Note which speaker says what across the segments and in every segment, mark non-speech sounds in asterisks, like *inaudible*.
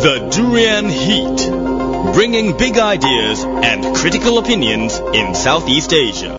Speaker 1: The Durian Heat. Bringing big ideas and critical opinions in Southeast Asia.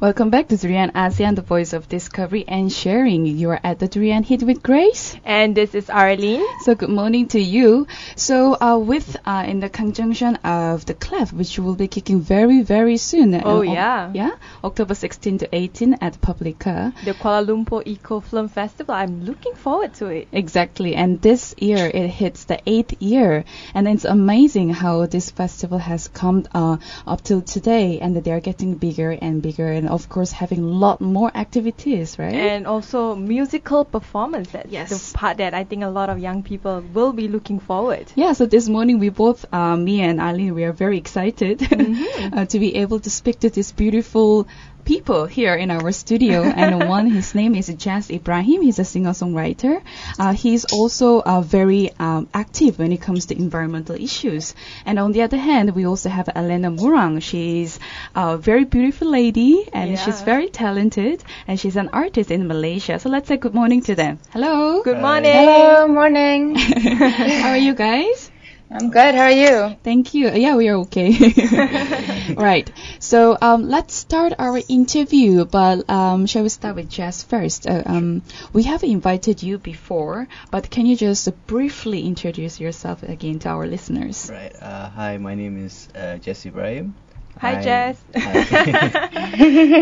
Speaker 2: Welcome back to Durian ASEAN, the voice of discovery and sharing. You are at the Durian Heat with Grace.
Speaker 3: And this is Arlene.
Speaker 2: So good morning to you. So uh, with uh, in the conjunction of the KLEFF, which will be kicking very very soon.
Speaker 3: Oh,
Speaker 2: uh,
Speaker 3: yeah.
Speaker 2: yeah, October 16 to 18 at Publica.
Speaker 3: The Kuala Lumpur Eco Film Festival. I'm looking forward to it.
Speaker 2: Exactly, and this year it hits the eighth year, and it's amazing how this festival has come uh, up till today, and that they are getting bigger and bigger, and of course having a lot more activities, right?
Speaker 3: And also musical performance. That's
Speaker 2: Yes.
Speaker 3: the part that I think a lot of young people will be looking forward.
Speaker 2: Yeah, so this morning we both, uh, me and Ali, we are very excited
Speaker 3: Mm-hmm. *laughs*
Speaker 2: uh, to be able to speak to this beautiful people here in our studio. and *laughs* one, his name is Jes Ibrahim. He's a singer-songwriter. Uh, he's also uh, very um, active when it comes to environmental issues. And on the other hand, we also have Alena Murang. She's a very beautiful lady and she's very talented and she's an artist in Malaysia. So let's say good morning to them. Hello.
Speaker 3: Good morning.
Speaker 4: Hello, morning. *laughs*
Speaker 2: How are you guys?
Speaker 4: I'm good. How are you?
Speaker 2: Thank you. Yeah, we are okay. *laughs* right. So um, let's start our interview. But um, shall we start with Jes first? Uh, um, we have invited you before, but can you just briefly introduce yourself again to our listeners?
Speaker 5: Right. Uh, hi, my name is uh, Jes Ibrahim.
Speaker 3: Hi,
Speaker 5: I'm-
Speaker 3: Jes.
Speaker 5: Hi. *laughs*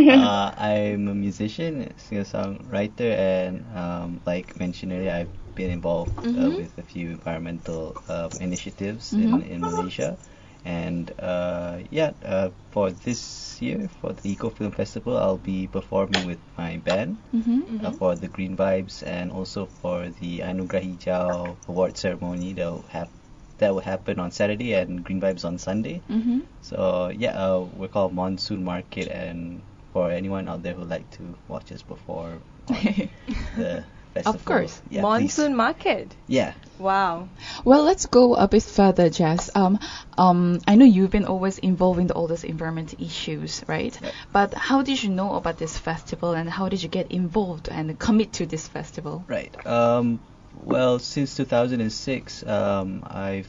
Speaker 5: uh, I'm a musician, singer-songwriter, and um, like mentioned earlier, I've been involved uh,
Speaker 2: Mhm.
Speaker 5: with a few environmental um, initiatives
Speaker 2: Mhm.
Speaker 5: in, in Malaysia. And uh, yeah, uh, for this year, for the Eco Film Festival, I'll be performing with my band
Speaker 2: Mm-hmm.
Speaker 5: uh, for the Green Vibes and also for the Anugerah Hijau award ceremony that will hap- that will happen on Saturday and Green Vibes on Sunday.
Speaker 2: Mm-hmm.
Speaker 5: So yeah, uh, we're called Monsoon Market, and for anyone out there who'd like to watch us before *laughs* the festival, of
Speaker 2: course.
Speaker 5: yeah,
Speaker 3: Monsoon
Speaker 5: please.
Speaker 3: Market.
Speaker 5: Yeah,
Speaker 3: Wow.
Speaker 2: Well, let's go a bit further, Jes. Um, um, I know you've been always involved in all these environment issues, right?
Speaker 5: Right.
Speaker 2: But how did you know about this festival, and how did you get involved and commit to this festival?
Speaker 5: right. Um, well, since 2006, um, I've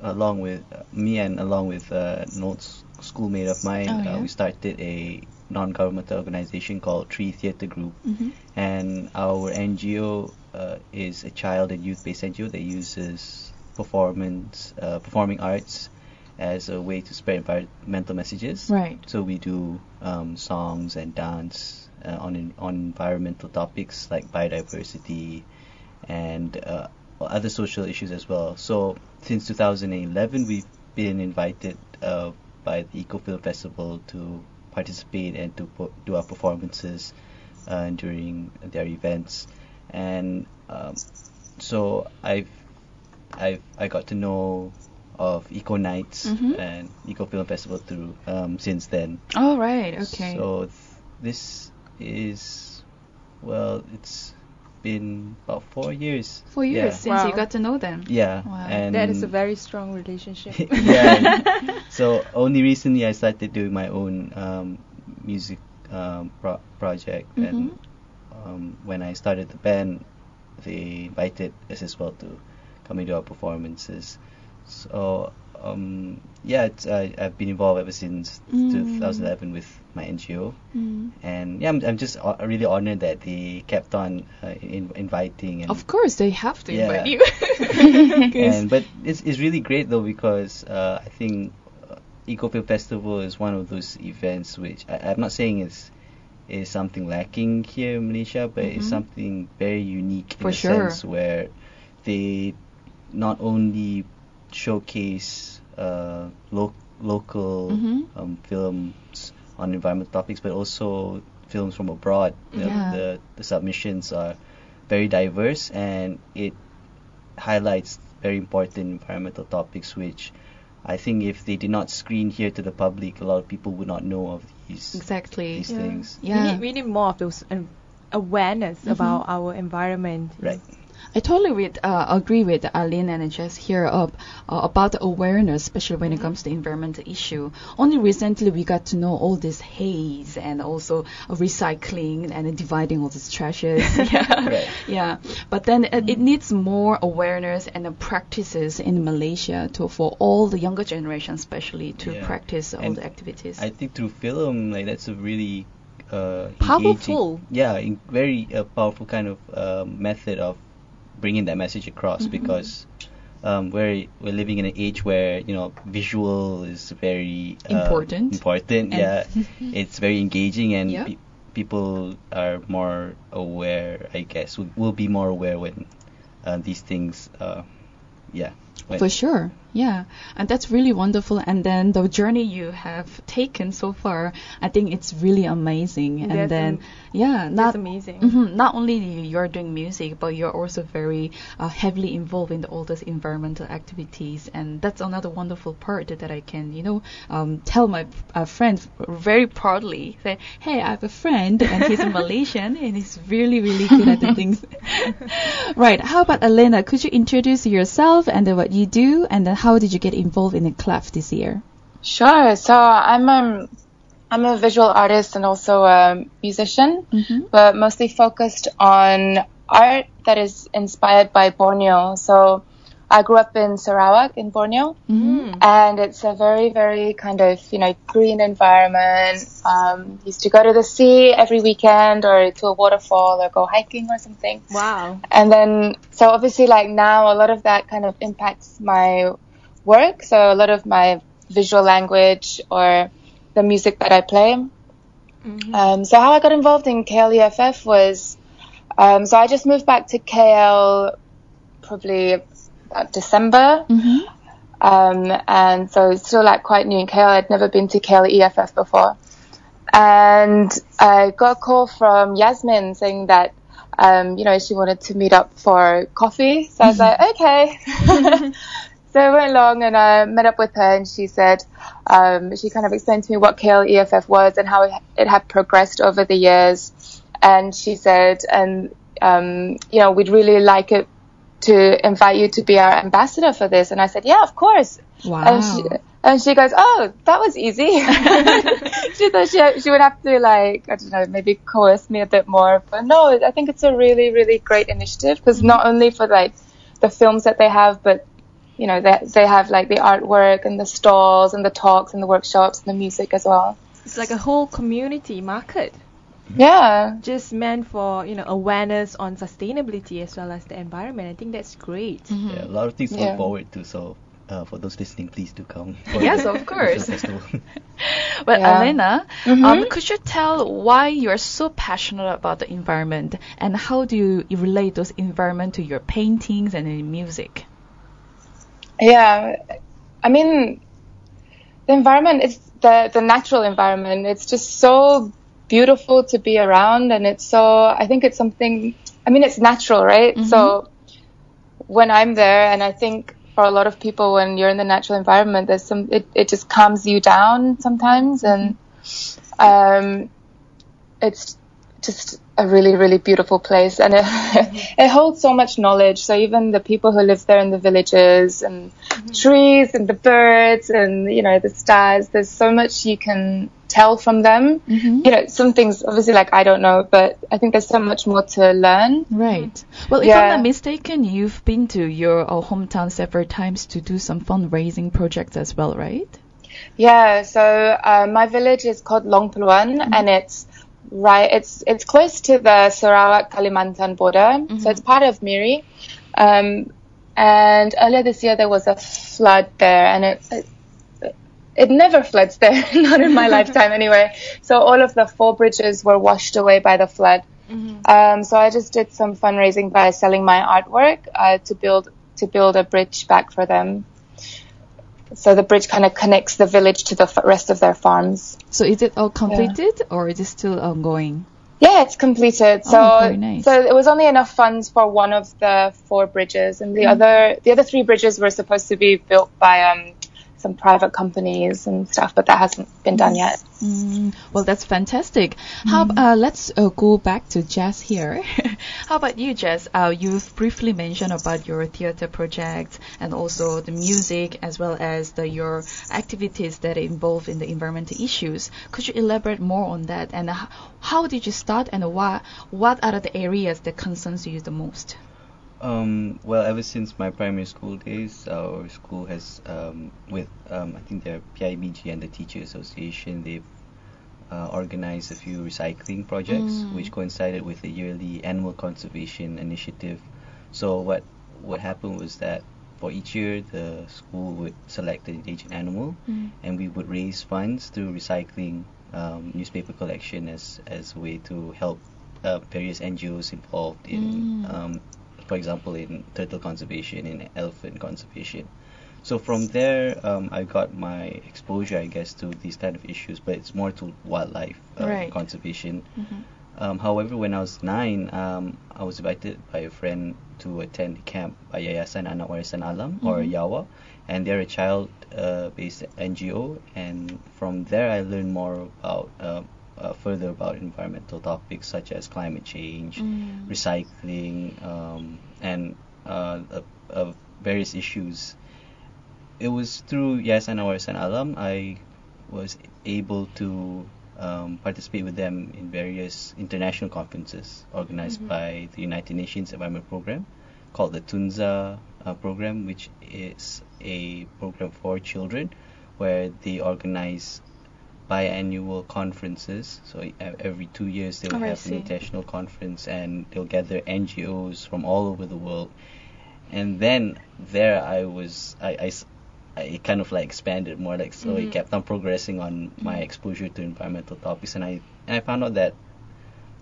Speaker 5: along with me and along with uh, an old schoolmate of mine,
Speaker 2: Oh,
Speaker 5: uh, we started a non-governmental organization called Tree Theatre Group.
Speaker 2: Mm-hmm.
Speaker 5: and our NGO uh, is a child and youth-based NGO that uses performance, uh, performing arts as a way to spread environmental messages.
Speaker 2: Right.
Speaker 5: So we do um, songs and dance uh, on on environmental topics like biodiversity and uh, other social issues as well. So since 2011, we've been invited uh, by the Eco Film Festival to participate and to po- do our performances uh, during their events, and um, so I've I've I got to know of EcoKnights
Speaker 2: Mhm.
Speaker 5: and Eco Film Festival through um, since then.
Speaker 2: Oh, right. Okay.
Speaker 5: So th- this is well, it's been about four years.
Speaker 2: Four years
Speaker 5: Yeah.
Speaker 2: since you got to know them.
Speaker 5: Yeah,
Speaker 2: Wow.
Speaker 5: and
Speaker 3: That is a very strong relationship. *laughs*
Speaker 5: yeah. *laughs* so only recently I started doing my own um, music um, pro- project, and
Speaker 2: Mhm.
Speaker 5: um, when I started the band, they invited us as well to come and do our performances. So um, yeah, it's, uh, I've been involved ever since
Speaker 2: Mm.
Speaker 5: 2011 with my NGO,
Speaker 2: Mm.
Speaker 5: and yeah, I'm, I'm just uh, really honored that they kept on uh, in, inviting and
Speaker 2: Of course, they have to
Speaker 5: Yeah.
Speaker 2: invite you. *laughs*
Speaker 5: and but it's it's really great though because uh, I think uh, Ecofilm Festival is one of those events which I, I'm not saying is is something lacking here in Malaysia, but it's
Speaker 2: Mhm.
Speaker 5: something very unique
Speaker 2: For
Speaker 5: in a
Speaker 2: sure.
Speaker 5: sense where they not only showcase uh, lo- local
Speaker 2: Mhm.
Speaker 5: um, films on environmental topics, but also films from abroad. The,
Speaker 2: Yeah.
Speaker 5: the, the submissions are very diverse and it highlights very important environmental topics which I think if they did not screen here to the public, a lot of people would not know of these
Speaker 2: exactly.
Speaker 5: these
Speaker 3: Yeah.
Speaker 5: things.
Speaker 2: Yeah.
Speaker 3: We need we need more of those um, awareness
Speaker 2: Mhm.
Speaker 3: about our environment.
Speaker 5: Right.
Speaker 2: I totally with, uh, agree with Arlene and Jes here uh, uh, about the awareness, especially when it comes to environmental issue. Only recently we got to know all this haze and also uh, recycling and dividing all these trashes. *laughs* yeah,
Speaker 5: Right.
Speaker 2: yeah. But then it, it needs more awareness and uh, practices in Malaysia to for all the younger generation, especially to
Speaker 5: Yeah.
Speaker 2: practice all
Speaker 5: And
Speaker 2: the activities.
Speaker 5: I think through film, like that's a really uh,
Speaker 2: Powerful.
Speaker 5: engaging- yeah, in, very uh, powerful kind of um, method of bringing that message across
Speaker 2: Mm-hmm.
Speaker 5: because um, we're we're living in an age where you know visual is very uh,
Speaker 2: Important.
Speaker 5: Important,
Speaker 2: And-
Speaker 5: yeah, *laughs* it's very engaging and
Speaker 2: Yeah.
Speaker 5: pe- people are more aware. I guess will, will be more aware when uh, these things. Uh, yeah. when-
Speaker 2: For sure, yeah, and that's really wonderful. And then the journey you have taken so far, I think it's really amazing. And
Speaker 3: That's
Speaker 2: then, yeah, not
Speaker 3: That's amazing.
Speaker 2: Mhm, Not only you're doing music, but you're also very uh, heavily involved in all those environmental activities, and that's another wonderful part that I can, you know, um, tell my uh, friends very proudly. Say, hey, I have a friend, and he's a Malaysian, *laughs* and he's really, really good at the *laughs* things. *laughs* right. How about Alena? Could you introduce yourself and then what you do, and then how did you get involved in the club this year?
Speaker 4: Sure. So I'm um, I'm a visual artist and also a musician,
Speaker 2: Mhm.
Speaker 4: but mostly focused on art that is inspired by Borneo. So I grew up in Sarawak in Borneo,
Speaker 2: Mm-hmm.
Speaker 4: and it's a very, very kind of you know green environment. Um, used to go to the sea every weekend or to a waterfall or go hiking or something.
Speaker 3: Wow.
Speaker 4: And then, so obviously, like now, a lot of that kind of impacts my work. So a lot of my visual language or the music that I play. Um, so how I got involved in KLEFF was, um, so I just moved back to KL probably about December.
Speaker 2: Mm-hmm.
Speaker 4: Um, and so it's still like quite new in KL. I'd never been to KL EFF before. And I got a call from Yasmin saying that, um, you know, she wanted to meet up for coffee. So I was like, okay. *laughs* *laughs* so I went along and I met up with her and she said, um, she kind of explained to me what KL EFF was and how it, had progressed over the years. And she said, and, um, you know, we'd really like it to invite you to be our ambassador for this. And I said, yeah, of course.
Speaker 2: Wow.
Speaker 4: And she, and she goes, oh, that was easy. *laughs* she thought she, she would have to like, I don't know, maybe coerce me a bit more. But no, I think it's a really, really great initiative because not only for like the films that they have, but you know, they, they have like the artwork and the stalls and the talks and the workshops and the music as well.
Speaker 3: It's like a whole community market,
Speaker 4: Yeah.
Speaker 3: just meant for you know awareness on sustainability as well as the environment. I think that's great.
Speaker 5: Yeah, a lot of things to
Speaker 4: Yeah.
Speaker 5: look forward to. So uh, for those listening, please do come. *laughs*
Speaker 2: Yes, of course.
Speaker 5: visual festival. *laughs*
Speaker 2: But
Speaker 4: Yeah.
Speaker 2: Alena,
Speaker 4: Mhm.
Speaker 2: um, could you tell why you're so passionate about the environment and how do you relate those environment to your paintings and in music?
Speaker 4: Yeah, I mean, the environment is the the natural environment. It's just so beautiful to be around, and it's so. I think it's something. I mean, it's natural, right? So when I'm there, and I think for a lot of people, when you're in the natural environment, there's some. It it just calms you down sometimes, and um, it's just a really, really beautiful place, and it, *laughs* it holds so much knowledge. So even the people who live there in the villages, and trees, and the birds, and you know the stars. There's so much you can tell from them. You know, some things obviously like I don't know, but I think there's so much more to learn.
Speaker 2: Right. Well, if I'm not mistaken, you've been to your uh, hometown several times to do some fundraising projects as well, right?
Speaker 4: Yeah, so uh, my village is called Longpuluan, and it's right. It's it's close to the Sarawak Kalimantan border, so it's part of Miri. Um, and earlier this year there was a flood there, and it. it it never floods there, *laughs* not in my *laughs* lifetime anyway. So all of the four bridges were washed away by the flood. Um, so I just did some fundraising by selling my artwork uh, to build to build a bridge back for them. So the bridge kind of connects the village to the f- rest of their farms.
Speaker 2: So is it all completed or is it still ongoing?
Speaker 4: Yeah, it's completed. So,
Speaker 2: Oh, nice.
Speaker 4: so it was only enough funds for one of the four bridges, and the
Speaker 2: Mm-hmm.
Speaker 4: other, the other three bridges were supposed to be built by um, some private companies and stuff, but that hasn't been done yet.
Speaker 2: Mm, well, that's fantastic. How uh, let's uh, go back to Jes here. *laughs* How about you, Jes? Uh, you've briefly mentioned about your theater project and also the music as well as the, your activities that involve in the environmental issues. Could you elaborate more on that? And how did you start? And what what are the areas that concerns you the most?
Speaker 5: Um, well, ever since my primary school days, our school has, um, with um, I think the PIBG and the Teacher Association, they've uh, organized a few recycling projects,
Speaker 2: Mm.
Speaker 5: which coincided with the yearly animal conservation initiative. So what what happened was that for each year, the school would select an endangered animal,
Speaker 2: Mm.
Speaker 5: and we would raise funds through recycling um, newspaper collection as as a way to help uh, various NGOs involved in,
Speaker 2: Mm.
Speaker 5: um, for example, in turtle conservation, in elephant conservation. So from there, um, I got my exposure, I guess, to these kind of issues, but it's more to wildlife uh,
Speaker 2: Right.
Speaker 5: conservation.
Speaker 2: Mhm.
Speaker 5: Um, however, when I was nine, um, I was invited by a friend to attend camp by Yayasan Anak Warisan Alam or
Speaker 2: Mhm.
Speaker 5: Yawa, and they're a child-based NGO. And from there, I learned more about uh, uh, further about environmental topics such as climate change,
Speaker 2: Mm.
Speaker 5: recycling, um, and uh, uh, uh, various issues. It was through Anak Warisan Alam I was able to um, participate with them in various international conferences organized
Speaker 2: Mhm.
Speaker 5: by the United Nations Environment Program called the Tunza uh, program, which is a program for children where they organize biannual conferences. So every two years they will
Speaker 2: Oh,
Speaker 5: have an international conference and they'll gather NGOs from all over the world. And then there I was, I, I I kind of like expanded more, like so
Speaker 2: Mm-hmm.
Speaker 5: it kept on progressing on my exposure to environmental topics, and I and I found out that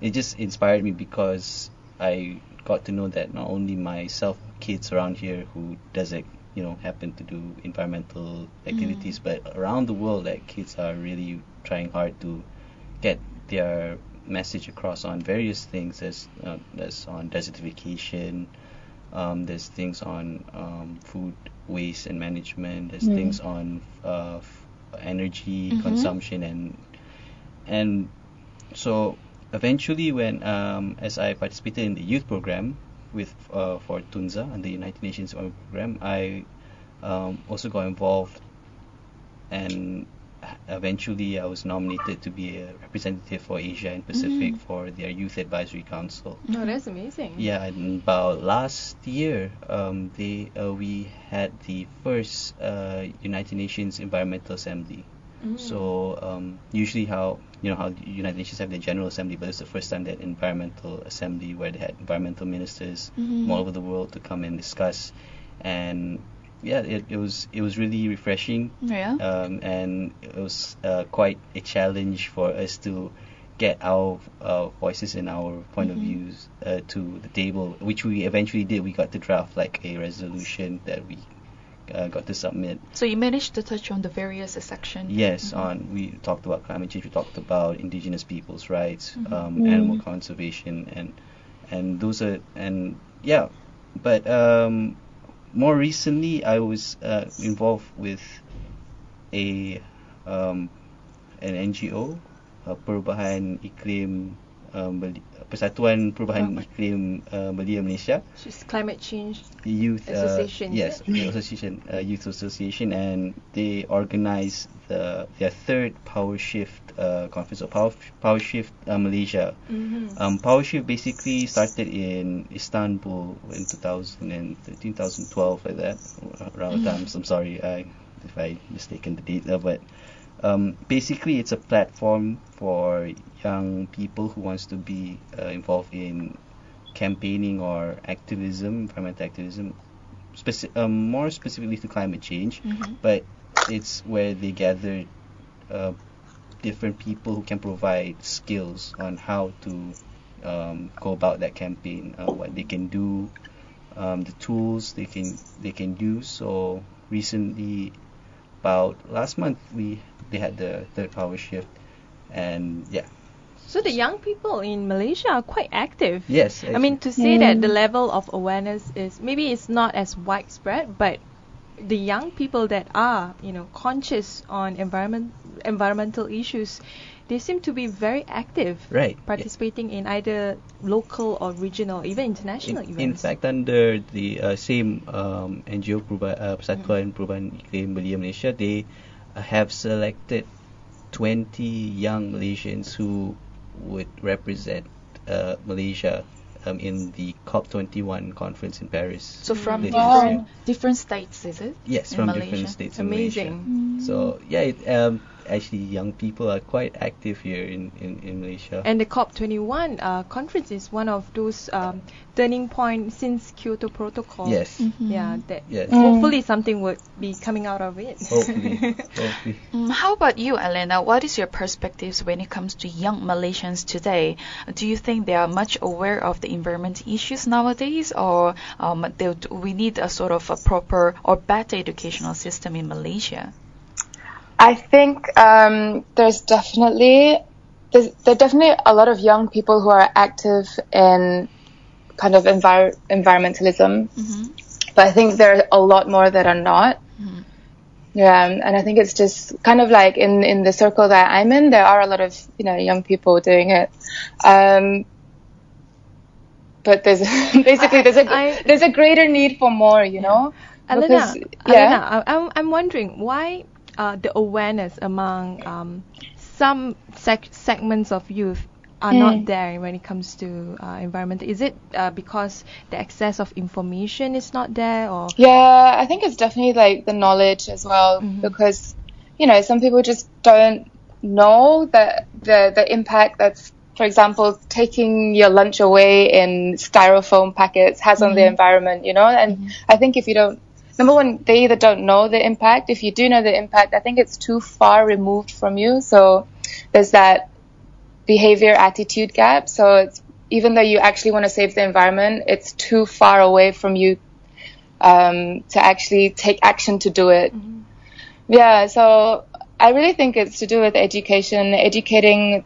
Speaker 5: it just inspired me because I got to know that not only myself, kids around here who doesn't you know happen to do environmental activities, but around the world, like kids are really trying hard to get their message across on various things. There's uh, there's on desertification. Um, there's things on um, food waste and management. There's
Speaker 4: Mm.
Speaker 5: things on uh, f- energy
Speaker 2: Mhm.
Speaker 5: consumption and and so eventually when um, as I participated in the youth program with uh, for Tunza and the United Nations Environment program, I um, also got involved and eventually I was nominated to be a representative for Asia and Pacific
Speaker 2: Mm.
Speaker 5: for their Youth Advisory Council.
Speaker 3: Oh, that's amazing.
Speaker 5: Yeah, and about last year, um, they uh, we had the first uh, United Nations Environmental Assembly.
Speaker 3: Mm.
Speaker 5: So um, usually, how you know how the United Nations have their General Assembly, but it's the first time that Environmental Assembly where they had environmental ministers
Speaker 2: Mhm.
Speaker 5: from all over the world to come and discuss, and yeah, it, it was it was really refreshing
Speaker 2: Yeah.
Speaker 5: um, and it was uh, quite a challenge for us to get our uh, voices and our point of
Speaker 2: Mhm.
Speaker 5: views uh, to the table, which we eventually did. We got to draft like a resolution that we uh, got to submit.
Speaker 2: So you managed to touch on the various section.
Speaker 5: Yes,
Speaker 2: Mhm.
Speaker 5: on we talked about climate change. We talked about indigenous peoples' rights,
Speaker 2: Mhm.
Speaker 5: um,
Speaker 4: Mm.
Speaker 5: animal conservation, and and those are and yeah, but um, more recently I was uh, involved with a um, an NGO, uh, Perubahan Iklim um, Beli- Persatuan Perubahan. Iklim uh, Belia Malaysia
Speaker 3: Just climate change.
Speaker 5: youth uh, yes
Speaker 3: it?
Speaker 5: association uh, youth association and they organized the their third power shift uh, conference of power, power shift uh, malaysia
Speaker 3: Mm-hmm.
Speaker 5: um, power shift basically started in istanbul in 2013 2012 like that around the times i'm sorry I, if i mistaken the date uh, but um, basically it's a platform for young people who wants to be uh, involved in campaigning or activism, environmental activism, speci- um, more specifically to climate change.
Speaker 2: Mhm.
Speaker 5: But it's where they gather uh, different people who can provide skills on how to um, go about that campaign, uh, what they can do, um, the tools they can they can use. So recently, about last month, we they had the third power shift, and yeah,
Speaker 3: So the young people in Malaysia are quite active.
Speaker 5: yes.
Speaker 3: I mean, to say that the
Speaker 4: Mm.
Speaker 3: level of awareness is maybe it's not as widespread, but the young people that are, you know, conscious on environment environmental issues, they seem to be very active,
Speaker 5: Right. yeah.
Speaker 3: participating in either local or regional, even international
Speaker 5: In,
Speaker 3: events.
Speaker 5: in fact, under the uh, same um, NGO Perubahan, uh, Persatuan
Speaker 3: Mm.
Speaker 5: Perubahan Iklim Belia Malaysia, they uh, have selected 20 young Malaysians who would represent uh, Malaysia um, in the COP21 conference in Paris.
Speaker 2: So from
Speaker 5: later this
Speaker 4: Wow.
Speaker 2: different different states, is it?
Speaker 5: Yes,
Speaker 2: in
Speaker 5: from
Speaker 2: Malaysia?
Speaker 5: different states in
Speaker 3: Amazing.
Speaker 5: Malaysia. So yeah, it, um, actually young people are quite active here in, in, in Malaysia.
Speaker 3: And the COP21 uh, conference is one of those um, turning points since Kyoto Protocol.
Speaker 5: yes,
Speaker 3: Yeah, that
Speaker 5: yes.
Speaker 4: Mm.
Speaker 3: hopefully something would be coming out of it.
Speaker 5: Hopefully, *laughs* hopefully.
Speaker 2: Mm, how about you, Alena? What is your perspectives when it comes to young Malaysians today? Do you think they are much aware of the environment issues nowadays, or um, they, we need a sort of a proper or better educational system in Malaysia?
Speaker 4: I think um, there's definitely there's there are definitely a lot of young people who are active in kind of envir- environmentalism, but I think there are a lot more that are not. Yeah, and I think it's just kind of like in in the circle that I'm in, there are a lot of you know young people doing it. Um, but there's *laughs* basically there's a
Speaker 3: I-
Speaker 4: there's a greater need for more, you know.
Speaker 3: Alena,
Speaker 4: Because-
Speaker 3: Alena, I, I'm, I'm wondering why uh, the awareness among um, some sec- segments of youth are
Speaker 4: Mm.
Speaker 3: not there when it comes to uh, environment. Is it uh, because the access of information is not there, or
Speaker 4: Yeah, I think it's definitely like the knowledge as well because you know some people just don't know that the the impact that's for example taking your lunch away in styrofoam packets has on the environment, you know. And I think if you don't number one, they either don't know the impact. If you do know the impact, I think it's too far removed from you. So there's that behavior attitude gap. So it's even though you actually want to save the environment, it's too far away from you um, to actually take action to do it. Yeah, so I really think it's to do with education, educating,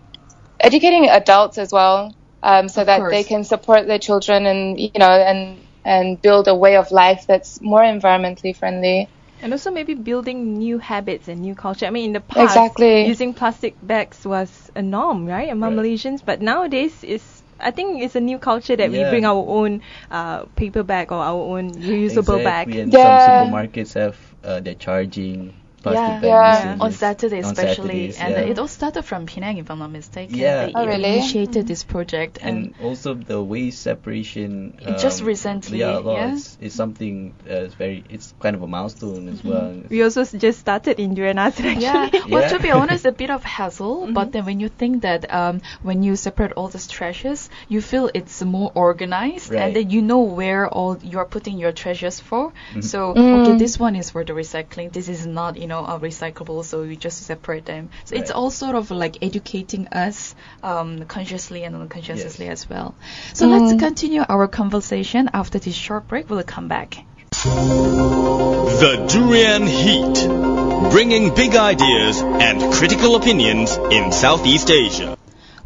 Speaker 4: educating adults as well, um, so
Speaker 2: Of
Speaker 4: that
Speaker 2: course.
Speaker 4: they can support their children and you know and and build a way of life that's more environmentally friendly.
Speaker 3: and also maybe building new habits and new culture. I mean, in the past,
Speaker 4: Exactly.
Speaker 3: using plastic bags was a norm, right, among
Speaker 5: Right.
Speaker 3: Malaysians. But nowadays, it's I think it's a new culture that we bring our own uh, paper bag or our own reusable
Speaker 5: exactly.
Speaker 3: bag.
Speaker 5: And
Speaker 4: Yeah.
Speaker 5: some supermarkets have uh, they're charging plastic
Speaker 2: Yeah.
Speaker 5: bag
Speaker 4: Yeah.
Speaker 5: usages
Speaker 2: on Saturday
Speaker 5: on
Speaker 2: especially,
Speaker 5: Saturdays,
Speaker 2: and
Speaker 5: yeah.
Speaker 2: it all started from Penang, if I'm not mistaken.
Speaker 5: Yeah.
Speaker 2: They
Speaker 4: Oh, really?
Speaker 2: initiated this project,
Speaker 5: and also the waste separation.
Speaker 2: It just
Speaker 5: um,
Speaker 2: recently,
Speaker 5: yeah, law
Speaker 2: yeah?
Speaker 5: is, is something uh, it's very it's kind of a milestone as well.
Speaker 3: We also just started in Durianas actually.
Speaker 2: Yeah. *laughs* Well,
Speaker 5: Yeah.
Speaker 2: to be honest, a bit of hassle. But then when you think that um, when you separate all these treasures, you feel it's more organized,
Speaker 5: Right.
Speaker 2: and then you know where all you're putting your treasures for.
Speaker 5: Mhm.
Speaker 2: So
Speaker 4: Mm.
Speaker 2: okay, this one is for the recycling. This is not, you know, a recyclable. So you just separate them. So it's all sort of like educating us um, consciously and unconsciously
Speaker 5: Yes.
Speaker 2: as well. So let's continue our conversation after this short break. We'll come back.
Speaker 1: The Durian Heat. Bringing big ideas and critical opinions in Southeast Asia.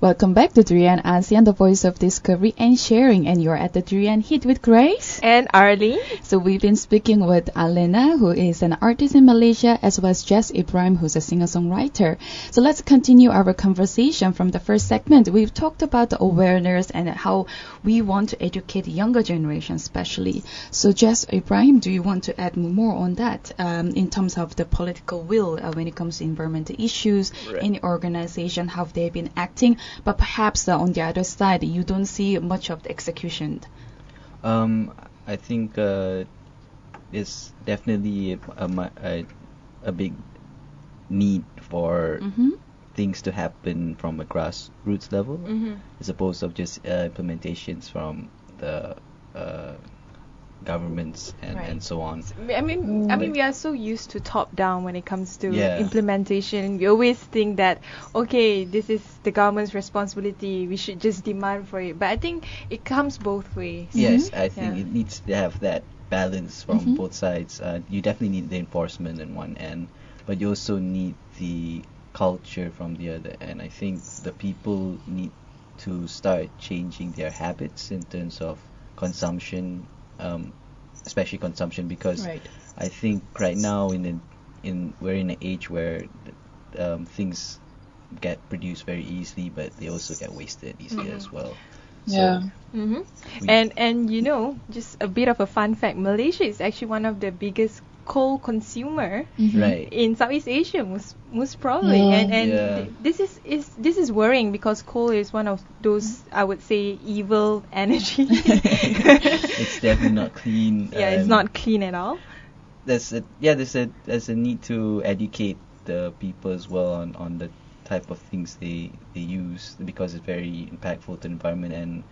Speaker 2: Welcome back to Durian ASEAN, the voice of discovery and sharing. And you're at the Durian Heat with Grace.
Speaker 3: And Arlie,
Speaker 2: So we've been speaking with Alena, who is an artist in Malaysia, as well as Jes Ibrahim, who's a singer-songwriter. So let's continue our conversation from the first segment. We've talked about the awareness and how we want to educate the younger generation, especially. So Jes Ibrahim, do you want to add more on that um, in terms of the political will uh, when it comes to environmental issues
Speaker 5: Right.
Speaker 2: in the organization, how they've been acting, but perhaps uh, on the other side, you don't see much of the execution.
Speaker 5: Um, I think uh, it's definitely a, a, a big need for
Speaker 2: Mm-hmm.
Speaker 5: things to happen from a grassroots level,
Speaker 3: Mm-hmm.
Speaker 5: as opposed of just uh, implementations from the uh, governments and,
Speaker 2: Right.
Speaker 5: and so on.
Speaker 3: I mean, I mean, we are so used to top down when it comes to
Speaker 5: Yeah.
Speaker 3: implementation. We always think that okay, this is the government's responsibility. We should just demand for it. But I think it comes both ways.
Speaker 5: Yes, I think
Speaker 3: Yeah.
Speaker 5: it needs to have that balance from
Speaker 2: Mhm.
Speaker 5: both sides. Uh, you definitely need the enforcement on one end, but you also need the culture from the other. And I think the people need to start changing their habits in terms of consumption, um, especially consumption, because
Speaker 2: Right.
Speaker 5: I think right now in an, in we're in an age where um, things get produced very easily, but they also get wasted easily as well. So
Speaker 4: Yeah.
Speaker 3: hmm
Speaker 5: we-
Speaker 3: And and you know, just a bit of a fun fact: Malaysia is actually one of the biggest coal consumer
Speaker 2: Mhm.
Speaker 5: right.
Speaker 3: in Southeast Asia, most most probably.
Speaker 4: Mm.
Speaker 3: And and
Speaker 5: Yeah.
Speaker 3: th- this is is this is worrying because coal is one of those I would say evil *laughs* energy.
Speaker 5: it's definitely not clean.
Speaker 3: yeah, it's not clean at all.
Speaker 5: There's a yeah, there's a there's a need to educate the people as well on, on the type of things they they use because it's very impactful to the environment and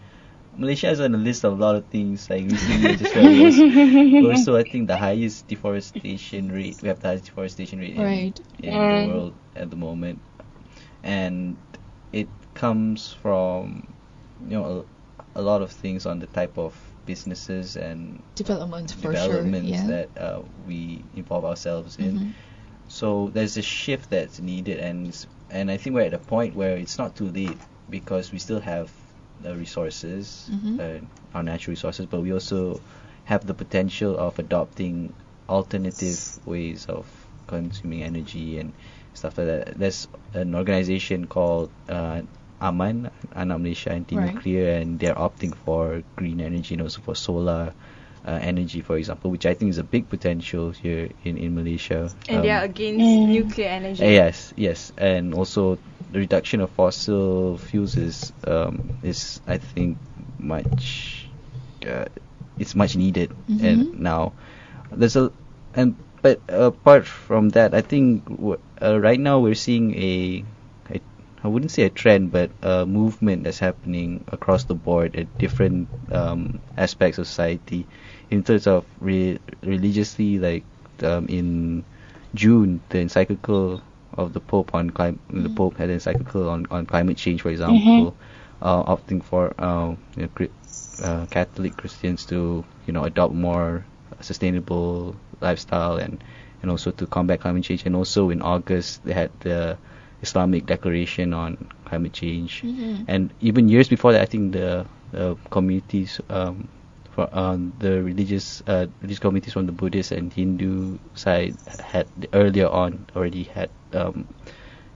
Speaker 5: Malaysia is on the list of a lot of things like recently I just read also I think the highest deforestation rate. We have the highest deforestation rate in,
Speaker 2: Right.
Speaker 5: in
Speaker 4: Mm.
Speaker 5: the world at the moment, and it comes from you know a, a lot of things on the type of businesses and
Speaker 2: Development for
Speaker 5: developments
Speaker 2: sure. Yeah.
Speaker 5: that uh, we involve ourselves in.
Speaker 2: Mhm.
Speaker 5: So there's a shift that's needed, and and I think we're at a point where it's not too late because we still have resources,
Speaker 2: Mhm.
Speaker 5: uh, our natural resources, but we also have the potential of adopting alternative ways of consuming energy and stuff like that. There's an organization called uh, Aman, Anak Malaysia Anti-Nuclear, and they're opting for green energy and also for solar uh, energy, for example, which I think is a big potential here in, in Malaysia.
Speaker 3: And they are
Speaker 5: Um,
Speaker 3: against
Speaker 4: Mm.
Speaker 3: nuclear energy.
Speaker 5: uh, Yes, yes, and also the reduction of fossil fuels is um, is I think much uh, it's much needed
Speaker 2: Mhm.
Speaker 5: and now there's a and but apart from that I think w- uh, right now we're seeing a, a I wouldn't say a trend but a movement that's happening across the board at different um, aspects of society. In terms of re- religiously like um, in June the encyclical of the Pope on clim- the
Speaker 2: Mhm.
Speaker 5: Pope had an encyclical on, on climate change for example uh, opting for uh, you know, uh, Catholic Christians to you know adopt more sustainable lifestyle and and also to combat climate change. And also in August they had the Islamic declaration on climate change
Speaker 2: Mhm.
Speaker 5: and even years before that I think the, the communities um, for um, the religious uh, religious communities from the Buddhist and Hindu side had earlier on already had um,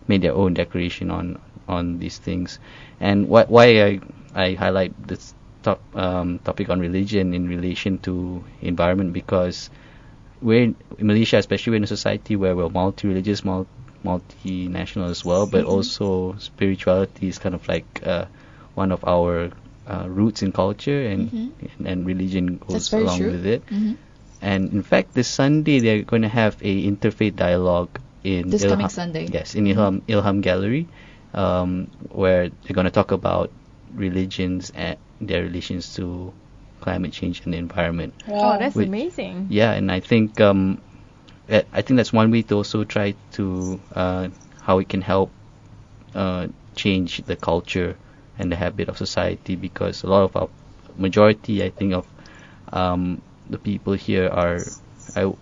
Speaker 5: made their own declaration on on these things. And why why I I highlight this top um, topic on religion in relation to environment because we're in, Malaysia, especially we're in a society where we're multi-religious, mul- multinational as well, but
Speaker 2: Mhm.
Speaker 5: also spirituality is kind of like uh, one of our uh, roots in culture, and,
Speaker 2: Mhm.
Speaker 5: and and religion goes along
Speaker 2: true.
Speaker 5: with it.
Speaker 2: Mhm.
Speaker 5: And in fact, this Sunday they're going to have a interfaith dialogue in
Speaker 2: This coming Sunday.
Speaker 5: Yes, in Ilham Ilham Gallery, um, where they're going to talk about religions and their relations to climate change and the environment.
Speaker 3: Oh, that's
Speaker 5: Wait.
Speaker 3: amazing.
Speaker 5: Yeah, and I think um, eh, I think that's one way to also try to uh, how it can help uh, change the culture and the habit of society because a lot of our majority, I think, of um, the people here are I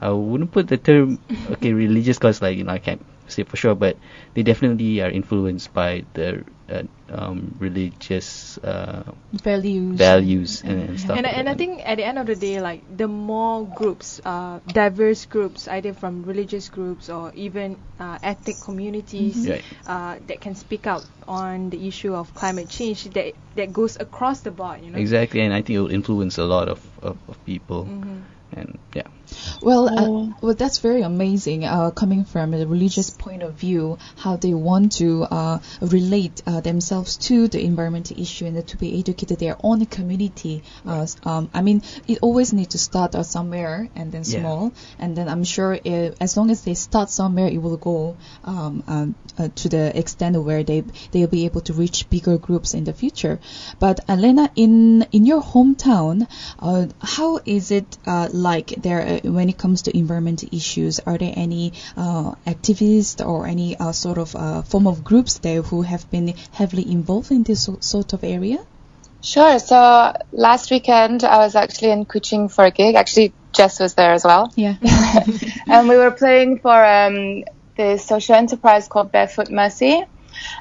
Speaker 5: I wouldn't put the term okay religious because like you know I can't say for sure, but they definitely are influenced by the uh, um, religious uh,
Speaker 2: Values.
Speaker 5: values and, and stuff.
Speaker 3: And, I-
Speaker 5: like
Speaker 3: and I think at the end of the day, like the more groups, uh, diverse groups, either from religious groups or even uh, ethnic communities,
Speaker 2: Mhm.
Speaker 5: Right.
Speaker 3: uh, that can speak out on the issue of climate change, that that goes across the board, you know.
Speaker 5: Exactly, and I think it will influence a lot of, of, of people.
Speaker 3: Mhm.
Speaker 5: And yeah,
Speaker 2: Well, uh,
Speaker 4: Oh.
Speaker 2: well, that's very amazing. Uh, coming from a religious point of view, how they want to uh, relate uh, themselves to the environmental issue and to be educated their own community. Uh, um, I mean, it always needs to start uh, somewhere and then
Speaker 5: Yeah.
Speaker 2: small, and then I'm sure uh as long as they start somewhere, it will go um, to the extent where they they'll be able to reach bigger groups in the future. But Alena, in in your hometown, uh, how is it uh, like there uh, when it comes to environmental issues? Are there any uh, activists or any uh, sort of uh, form of groups there who have been heavily involved in this sort of area?
Speaker 4: Sure. So last weekend I was actually in Kuching for a gig. Actually, Jes was there as well.
Speaker 2: Yeah. *laughs*
Speaker 4: and we were playing for um, the social enterprise called Barefoot Mercy.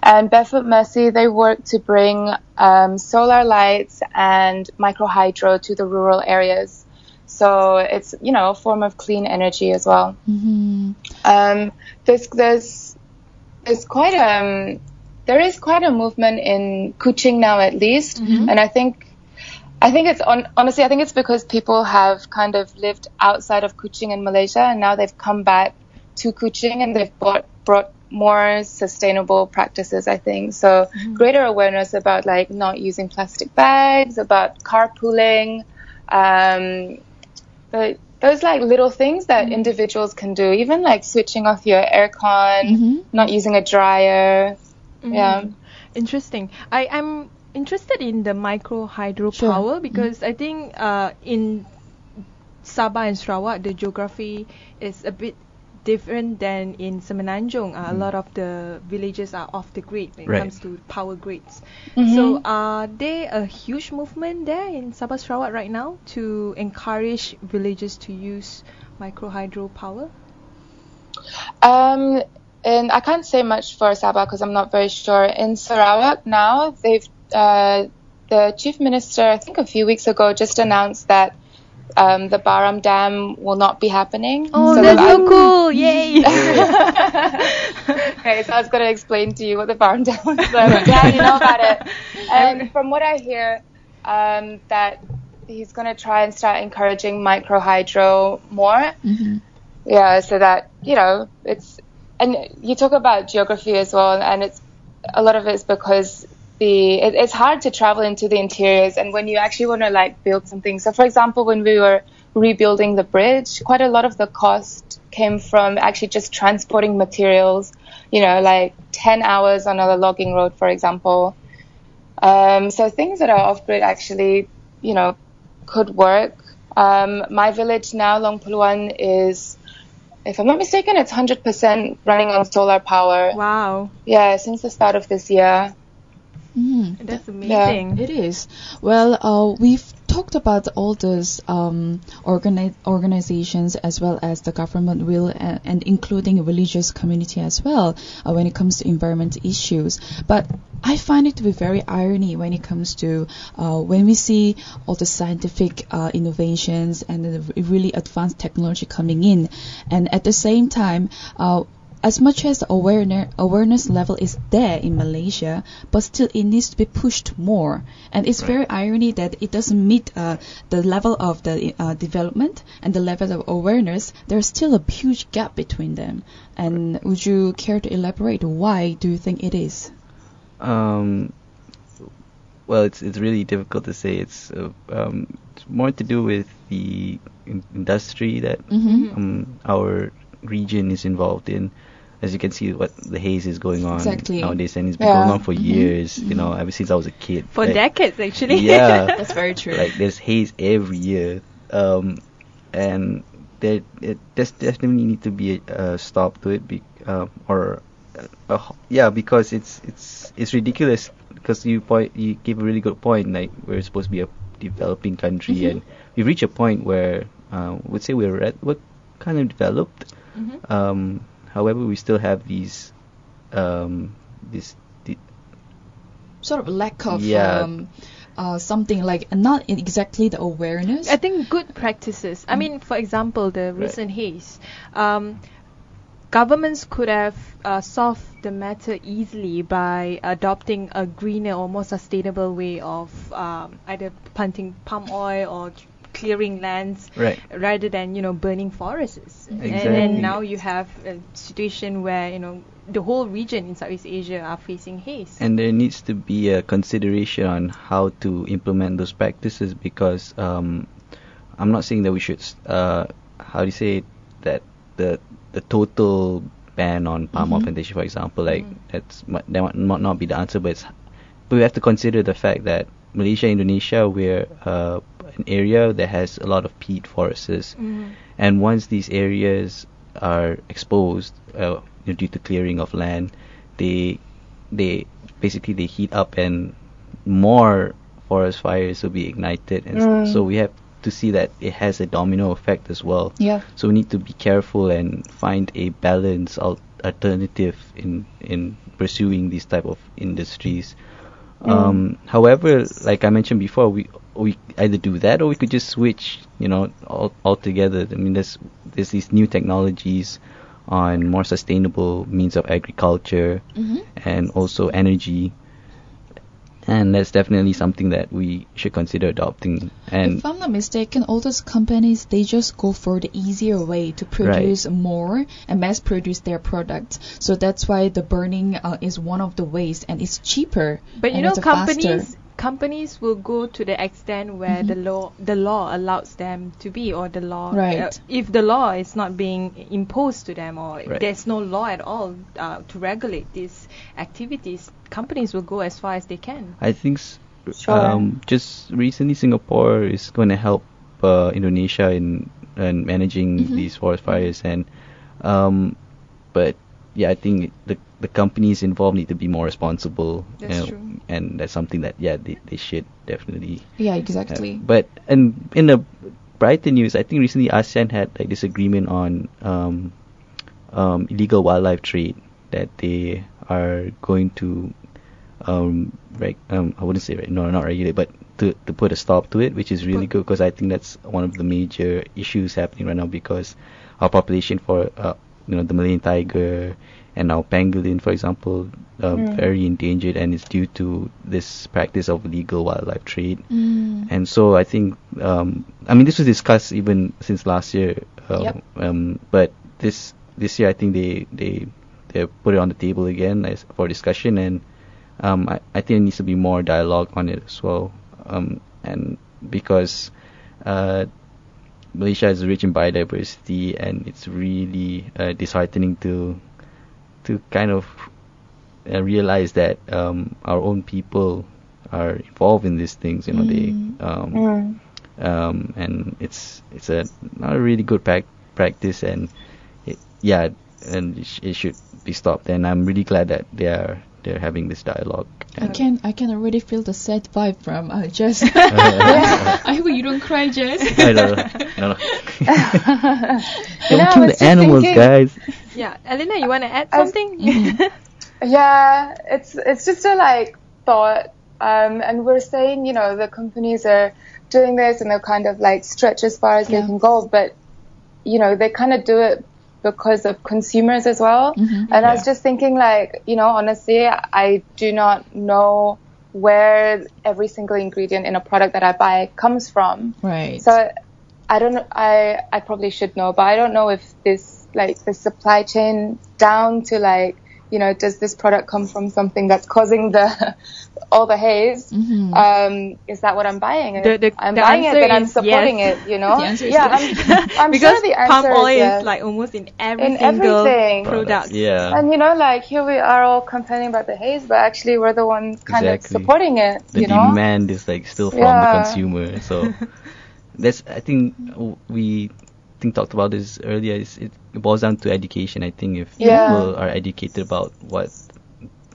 Speaker 4: And Barefoot Mercy, they work to bring um, solar lights and microhydro to the rural areas. So it's you know a form of clean energy as well.
Speaker 2: hmm
Speaker 4: Um, there's there's there's quite um there is quite a movement in Kuching now at least, and I think I think it's on, honestly I think it's because people have kind of lived outside of Kuching in Malaysia and now they've come back to Kuching and they've brought brought more sustainable practices. I think so. Greater awareness about like not using plastic bags, about carpooling. Um, but those like little things that individuals can do, even like switching off your aircon,
Speaker 2: Mhm.
Speaker 4: not using a dryer. Yeah.
Speaker 3: Interesting. I am interested in the micro hydro
Speaker 2: Sure.
Speaker 3: power because I think uh, in Sabah and Sarawak the geography is a bit different than in Semenanjung. Uh, A lot of the villages are off the grid when it
Speaker 5: Right.
Speaker 3: comes to power grids.
Speaker 4: Mhm.
Speaker 3: So are there a huge movement there in Sabah Sarawak right now to encourage villages to use micro hydro power?
Speaker 4: Um, and I can't say much for Sabah because I'm not very sure. In Sarawak now, they've uh, the chief minister, I think a few weeks ago, just announced that um, the Baram Dam will not be happening.
Speaker 3: Oh,
Speaker 4: So
Speaker 3: that's
Speaker 4: that
Speaker 3: so cool! *laughs* Yay! *laughs*
Speaker 4: okay, so I was going to explain to you what the Baram Dam was. So glad you know about it. And *laughs* from what I hear, um, that he's going to try and start encouraging micro hydro more.
Speaker 2: hmm
Speaker 4: Yeah, so that you know it's and you talk about geography as well, and it's a lot of it's because the it, it's hard to travel into the interiors, and when you actually want to like build something. So, for example, when we were rebuilding the bridge, quite a lot of the cost came from actually just transporting materials. You know, like ten hours on a logging road, for example. Um, so things that are off grid actually, you know, could work. Um, my village now, Long Puluan, is, if I'm not mistaken, it's 100% running on solar power.
Speaker 3: wow,
Speaker 4: Yeah, since the start of this year.
Speaker 2: Mm.
Speaker 3: that's amazing.
Speaker 2: It is. Well, uh, we've talked about all those um, organi- organizations as well as the government will, and, and including religious community as well, uh, when it comes to environment issues. But I find it to be very irony when it comes to uh, when we see all the scientific uh, innovations and the really advanced technology coming in, and at the same time. As much as the awareness awareness level is there in Malaysia, but still it needs to be pushed more. And it's very irony that it doesn't meet uh, the level of the uh, development and the level of awareness. There's still a huge gap between them. And would you care to elaborate? Why do you think it is?
Speaker 5: Um, well, it's it's really difficult to say. It's uh, um, it's more to do with the in- industry that
Speaker 2: Mm-hmm.
Speaker 5: um, our region is involved in. As you can see, what the haze is going on
Speaker 2: Exactly.
Speaker 5: nowadays, and it's been
Speaker 4: Yeah.
Speaker 5: going on for
Speaker 2: Mhm.
Speaker 5: years. You know, ever since I was a kid.
Speaker 3: For
Speaker 5: Like,
Speaker 3: decades, actually.
Speaker 5: Yeah. *laughs*
Speaker 2: That's very true.
Speaker 5: like there's haze every year, um, and there it there's definitely need to be a, a stop to it, be, uh, or uh, yeah, because it's it's it's ridiculous. Because you point you give a really good point. Like we're supposed to be a developing country,
Speaker 2: Mhm.
Speaker 5: and we reach a point where uh, would say we're at what kind of developed.
Speaker 3: Mhm.
Speaker 5: Um, however, we still have these um, this the,
Speaker 2: sort of lack of
Speaker 5: Yeah.
Speaker 2: um, uh, something like not exactly the awareness.
Speaker 3: I think good practices. I
Speaker 2: Mm.
Speaker 3: mean, for example, the
Speaker 5: Right.
Speaker 3: recent haze. Um, governments could have uh, solved the matter easily by adopting a greener or more sustainable way of um, either planting palm oil or tr- clearing lands
Speaker 5: right.
Speaker 3: rather than you know burning forests. And,
Speaker 5: Exactly.
Speaker 3: and now you have a situation where you know the whole region in Southeast Asia are facing haze.
Speaker 5: And there needs to be a consideration on how to implement those practices because um, I'm not saying that we should, uh, how do you say it, that the the total ban on palm oil
Speaker 2: Mhm.
Speaker 5: plantation, for example, like
Speaker 3: Mhm.
Speaker 5: that's that might not not be the answer, but it's, but we have to consider the fact that Malaysia, Indonesia, we're uh, an area that has a lot of peat forests,
Speaker 3: Mhm.
Speaker 5: and once these areas are exposed uh, you know, due to clearing of land, they they basically they heat up and more forest fires will be ignited, and
Speaker 4: Mm.
Speaker 5: so we have to see that it has a domino effect as well.
Speaker 2: yeah.
Speaker 5: So we need to be careful and find a balanced al- alternative in in pursuing these type of industries. Um, however, like I mentioned before, we we either do that or we could just switch, you know, all altogether. I mean, there's there's these new technologies on more sustainable means of agriculture
Speaker 2: Mhm.
Speaker 5: and also energy, and that's definitely something that we should consider adopting. And
Speaker 2: if I'm not mistaken, all those companies they just go for the easier way to produce more and mass produce their products. So that's why the burning uh, is one of the ways, and it's cheaper.
Speaker 3: But you
Speaker 2: and
Speaker 3: know,
Speaker 2: it's faster.
Speaker 3: Companies companies will go to the extent where the law the law allows them to be, or the law.
Speaker 2: Right.
Speaker 3: uh, if the law is not being imposed to them, or
Speaker 5: Right.
Speaker 3: there's no law at all uh, to regulate these activities, companies will go as far as they can.
Speaker 5: I think s-
Speaker 4: Sure.
Speaker 5: um, just recently Singapore is going to help uh, Indonesia in, in managing
Speaker 2: Mhm.
Speaker 5: these forest fires, and um, but yeah, I think the the companies involved need to be more responsible. you
Speaker 3: That's
Speaker 5: know,
Speaker 3: true.
Speaker 5: And that's something that yeah they, they should definitely.
Speaker 2: Yeah,
Speaker 5: have.
Speaker 2: exactly.
Speaker 5: But and in the brighter news, I think recently ASEAN had like disagreement on um, um, illegal wildlife trade that they are going to um, reg- um I wouldn't say right no not regulate but to to put a stop to it, which is really good because I think that's one of the major issues happening right now because our population for uh, you know the Malayan tiger and now pangolin, for example, uh,
Speaker 4: Mm.
Speaker 5: very endangered and it's due to this practice of illegal wildlife trade.
Speaker 2: Mm.
Speaker 5: And so I think, um, I mean, this was discussed even since last year. Uh,
Speaker 2: Yep.
Speaker 5: um, but this this year, I think they they they put it on the table again as for discussion, and um, I, I think there needs to be more dialogue on it as well. Um, and because uh, Malaysia is rich in biodiversity, and it's really uh, disheartening to to kind of uh, realize that um, our own people are involved in these things. You know,
Speaker 2: Mm.
Speaker 5: they um,
Speaker 4: Mm.
Speaker 5: um, and it's it's a not a really good prac- practice, and it, yeah, and it, sh- it should be stopped. And I'm really glad that they are they're having this dialogue.
Speaker 2: I can I can already feel the sad vibe from uh, Jes. *laughs* *laughs* I hope you don't cry, Jes.
Speaker 5: I know, *laughs* no, no.
Speaker 4: You know,
Speaker 5: Don't
Speaker 4: I
Speaker 5: kill
Speaker 4: was
Speaker 5: the animals,
Speaker 4: thinking-
Speaker 5: guys.
Speaker 3: Yeah, Alena, you want to add
Speaker 4: I was-
Speaker 3: something? *laughs*
Speaker 4: Yeah, it's it's just a like thought, um, and we're saying you know the companies are doing this and they're kind of like stretch as far as
Speaker 2: Yeah.
Speaker 4: they can go, but you know they kind of do it because of consumers as well.
Speaker 2: Mhm.
Speaker 4: And I was just thinking like you know honestly I do not know where every single ingredient in a product that I buy comes from.
Speaker 2: Right.
Speaker 4: So I don't know. I I probably should know, but I don't know if this like the supply chain down to like you know does this product come from something that's causing the *laughs* all the haze?
Speaker 2: Mhm.
Speaker 4: Um, is that what I'm buying?
Speaker 3: The- the-
Speaker 4: I'm
Speaker 3: the
Speaker 4: buying it, but I'm supporting
Speaker 3: yes.
Speaker 4: it. You know? *laughs*
Speaker 2: The
Speaker 4: yeah,
Speaker 2: yes. *laughs*
Speaker 4: I'm, I'm
Speaker 3: because
Speaker 4: sure the
Speaker 3: palm oil
Speaker 4: is, yes.
Speaker 3: is like almost in every
Speaker 4: In
Speaker 3: single
Speaker 4: everything.
Speaker 3: product.
Speaker 5: Yeah.
Speaker 4: And you know, like here we are all complaining about the haze, but actually we're the ones kind
Speaker 5: Exactly.
Speaker 4: of supporting it.
Speaker 5: the
Speaker 4: you know?
Speaker 5: demand is like still from the consumer. So that's I think we think talked about this earlier. Is it, it boils down to education. I think if
Speaker 4: Yeah.
Speaker 5: people are educated about what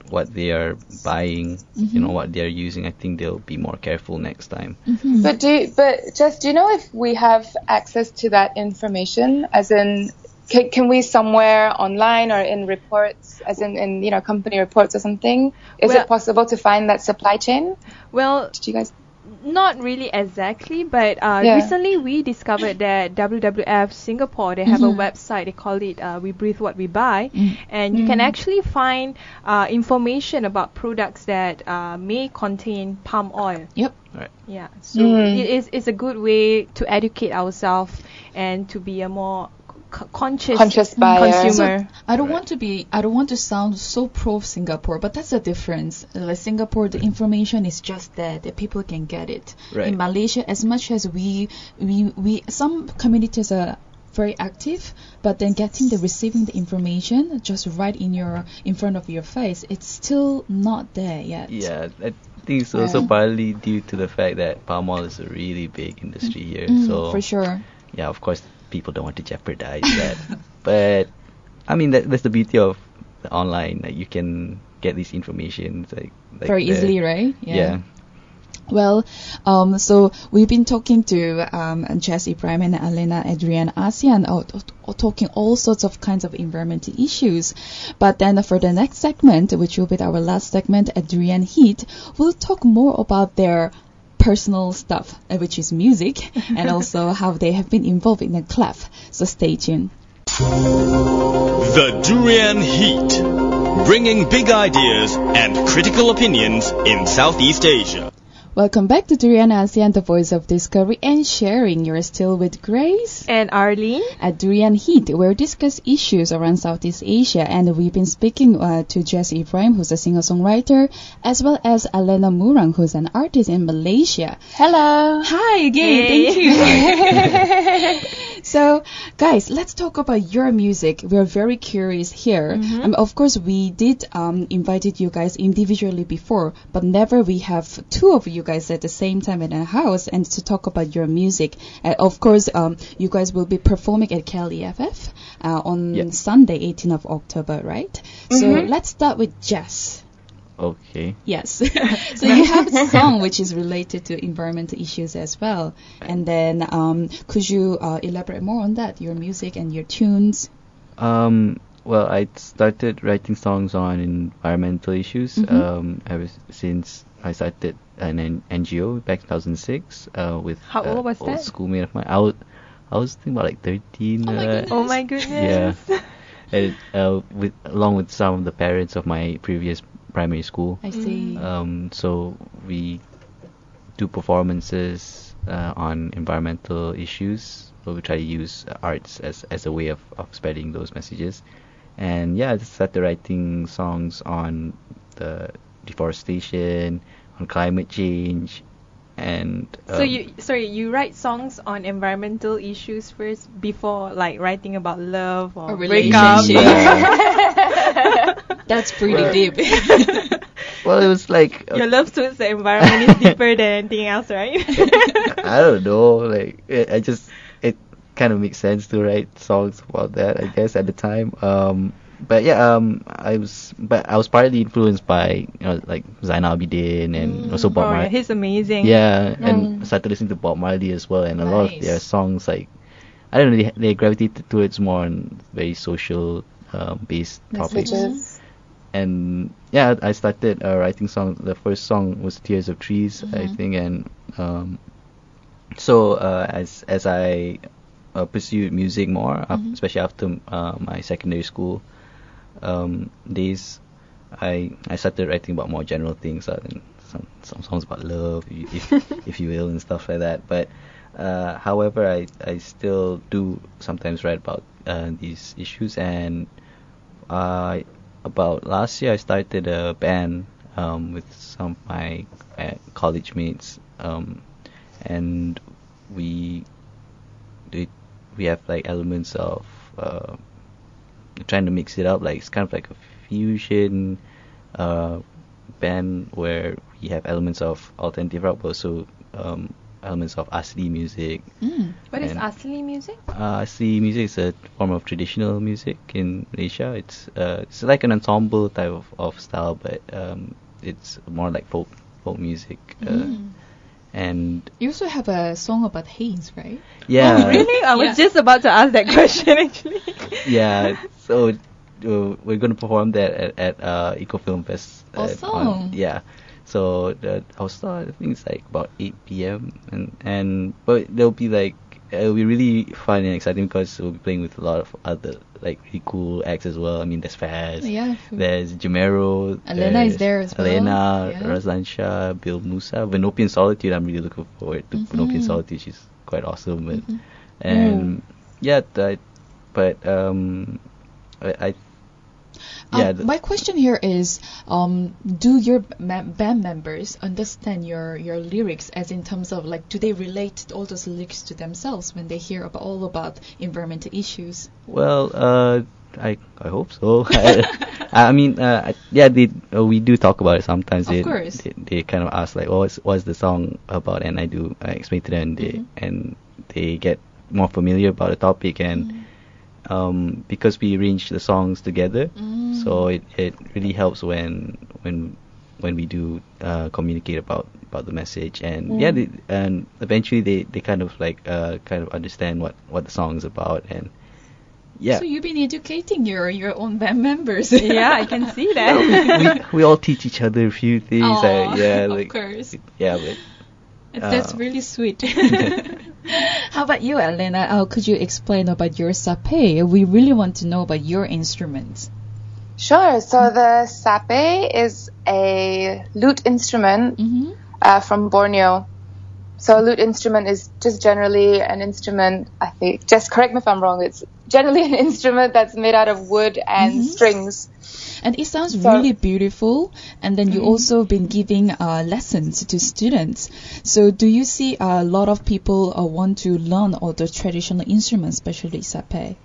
Speaker 5: what they are buying, you know
Speaker 2: Mhm.
Speaker 5: what they're using, I think they'll be more careful next time.
Speaker 2: Mhm.
Speaker 4: But do but just do you know if we have access to that information? As in, can, can we somewhere online or in reports, as in in you know company reports or something? Is
Speaker 3: Well-
Speaker 4: it possible to find that supply chain?
Speaker 3: Well,
Speaker 4: Did you guys?
Speaker 3: Not really exactly, but uh,
Speaker 4: Yeah.
Speaker 3: recently we discovered that WWF Singapore they have
Speaker 2: Mhm.
Speaker 3: a website. They call it uh, "We Breathe What We Buy,"
Speaker 2: Mm.
Speaker 3: and you can
Speaker 4: Mm.
Speaker 3: actually find uh, information about products that uh, may contain palm oil.
Speaker 2: Yep.
Speaker 5: Right.
Speaker 3: Yeah, so
Speaker 4: Mm.
Speaker 3: it is it's a good way to educate ourselves and to be a more c- conscious,
Speaker 4: Conscious buyer.
Speaker 3: consumer.
Speaker 2: I don't
Speaker 5: Right.
Speaker 2: want to be I don't want to sound so pro Singapore, but that's the difference. Like Singapore, the information is just there that people can get it.
Speaker 5: Right.
Speaker 2: In Malaysia, as much as we we we some communities are very active, but then getting the receiving the information just right in your in front of your face, it's still not there yet.
Speaker 5: Yeah, I think it's also
Speaker 2: Yeah.
Speaker 5: partly due to the fact that palm oil is a really big industry here.
Speaker 2: Mm,
Speaker 5: so
Speaker 2: for sure.
Speaker 5: yeah, of course, people don't want to jeopardize that. *laughs* but I mean, that, that's the beauty of the online. Like you can get these information like, like
Speaker 2: very
Speaker 5: the-
Speaker 2: easily, right?
Speaker 5: Yeah.
Speaker 2: Well, um, so we've been talking to um, Jes Ibrahim and Alena Adrian Asian, uh, talking all sorts of kinds of environmental issues. But then for the next segment, which will be our last segment, Adrian Heat, will talk more about their personal stuff, uh, which is music, *laughs* and also how they have been involved in the club. So stay tuned.
Speaker 1: The Durian Heat. Bringing big ideas and critical opinions in Southeast Asia.
Speaker 2: Welcome back to Durian ASEAN, the voice of discovery and sharing. You're still with Grace.
Speaker 3: And Arlene?
Speaker 2: At Durian Heat, where we discuss issues around Southeast Asia, and we've been speaking uh, to Jes Ibrahim, who's a singer-songwriter, as well as Alena Murang, who's an artist in Malaysia.
Speaker 4: Hello.
Speaker 2: Hi again, thank you. *laughs* so, guys, let's talk about your music. We're very curious here. Um, of course, we did um, invited you guys individually before, but never we have two of you guys at the same time in a house and to talk about your music. And of course, um, you guys will be performing at KLEFF uh, on
Speaker 5: Yeah.
Speaker 2: Sunday, 18th of October, right? So let's start with Jes.
Speaker 5: Okay.
Speaker 2: Yes. *laughs* so you have a song which is related to environmental issues as well. And then um, could you uh, elaborate more on that, your music and your tunes?
Speaker 5: Um, well, I started writing songs on environmental issues
Speaker 2: Mhm.
Speaker 5: um, ever since I started an NGO back in 2006 uh, with
Speaker 3: How
Speaker 5: uh,
Speaker 3: old was
Speaker 5: old
Speaker 3: that?
Speaker 5: schoolmate of mine. I was, I was thinking about like 13.
Speaker 2: Oh my
Speaker 5: uh,
Speaker 2: goodness.
Speaker 3: Oh my goodness.
Speaker 5: Yeah. and, uh, with along with some of the parents of my previous primary school.
Speaker 2: I see.
Speaker 5: Um, so we do performances uh, on environmental issues. So we try to use arts as, as a way of, of spreading those messages. And yeah, I just started writing songs on the deforestation, on climate change, and
Speaker 3: So
Speaker 5: um,
Speaker 3: you sorry, you write songs on environmental issues first before like writing about love or,
Speaker 2: Or
Speaker 3: breakup.
Speaker 2: relationship.
Speaker 5: Yeah. *laughs*
Speaker 2: That's pretty
Speaker 5: Well-
Speaker 2: deep. *laughs*
Speaker 5: well, it was like uh,
Speaker 3: Your love towards the environment is deeper than anything else, right? *laughs*
Speaker 5: I don't know. Like it, I just it kind of makes sense to write songs about that. I guess at the time. Um, but yeah, um, I was but I was partly influenced by you know like Zainal Abidin and also Bob
Speaker 3: oh,
Speaker 5: Marley.
Speaker 3: he's amazing.
Speaker 5: Yeah, and
Speaker 2: Mm.
Speaker 5: started listening to Bob Marley as well, and a lot of their songs like I don't know they, they gravitated towards more on very social um, based topics. And yeah, I started uh, writing songs. The first song was Tears of Trees, I
Speaker 2: Mhm.
Speaker 5: think, and um, so uh, as as I uh, pursued music more, af-
Speaker 2: Mhm.
Speaker 5: especially after uh, my secondary school um, days, I I started writing about more general things, uh, and some some songs about love, if *laughs* if you will, and stuff like that. But uh, however, I I still do sometimes write about uh, these issues, and uh, about last year I started a band um, with some of my uh, college mates, um, and we we we have like elements of uh, trying to mix it up. Like it's kind of like a fusion uh, band where we have elements of alternative rock, but also um, elements of asli music.
Speaker 2: Mm.
Speaker 3: What is
Speaker 5: And-
Speaker 3: Asli music?
Speaker 5: Uh, asli music is a form of traditional music in Malaysia. It's uh, it's like an ensemble type of, of style, but um, it's more like folk folk music. Uh,
Speaker 2: Mm.
Speaker 5: And
Speaker 2: You also have a song about haze, right?
Speaker 5: yeah,
Speaker 3: Oh, really? I was
Speaker 2: Yeah.
Speaker 3: just about to ask that question actually.
Speaker 5: yeah. *laughs* So uh, we're going to perform that at, at uh, Eco Film Fest. uh,
Speaker 2: Awesome.
Speaker 5: on- yeah. So the our start I think it's like about 8 p.m. and and but there'll be like it'll be really fun and exciting because we'll be playing with a lot of other like really cool acts as well. I mean, there's Faz,
Speaker 2: Yeah.
Speaker 5: there's Jamero,
Speaker 2: Alena is
Speaker 5: there's
Speaker 2: there as well,
Speaker 5: Alena,
Speaker 2: yeah.
Speaker 5: Razlan Shah, Bill Musa, Venopian Solitude. I'm really looking forward to Venopian
Speaker 2: Mhm.
Speaker 5: Solitude. She's quite awesome, but,
Speaker 2: Mhm.
Speaker 5: and yeah, that, but um, I, I yeah,
Speaker 2: Um, my question here is, um, do your ma- band members understand your your lyrics, as in terms of like, do they relate all those lyrics to themselves when they hear about all about environmental issues?
Speaker 5: Well, uh, I I hope so. *laughs* I, I mean, uh, yeah, they uh, we do talk about it sometimes.
Speaker 2: Of
Speaker 5: they,
Speaker 2: course.
Speaker 5: They, they kind of ask like, "What's what's the song about?" And I do I explain to them, and they
Speaker 2: Mhm.
Speaker 5: and they get more familiar about the topic, and um, because we arrange the songs together,
Speaker 2: Mm.
Speaker 5: so it, it really helps when when when we do uh, communicate about about the message, and
Speaker 2: Mm.
Speaker 5: yeah, they, and eventually they, they kind of like uh, kind of understand what what the song is about, and yeah,
Speaker 2: So you've been educating your your own band members. *laughs*
Speaker 3: yeah, I can *laughs* see that.
Speaker 5: we we all teach each other a few things.
Speaker 2: Aw,
Speaker 5: uh, yeah, *laughs*
Speaker 2: of course.
Speaker 5: yeah, but
Speaker 2: That's
Speaker 5: Uh,
Speaker 2: really sweet. *laughs* *laughs* How about you, Alena? Uh, could you explain about your sape? We really want to know about your instruments.
Speaker 4: Sure. So the sape is a lute instrument
Speaker 2: Mm-hmm.
Speaker 4: uh, from Borneo. So a lute instrument is just generally an instrument. I think. Just correct me if I'm wrong. It's generally *laughs* an instrument that's made out of wood and
Speaker 2: Mhm.
Speaker 4: strings.
Speaker 2: And it sounds
Speaker 4: So-
Speaker 2: really beautiful. And then you also been giving uh, lessons to students. So do you see a lot of people uh, want to learn all the traditional instruments, especially sape?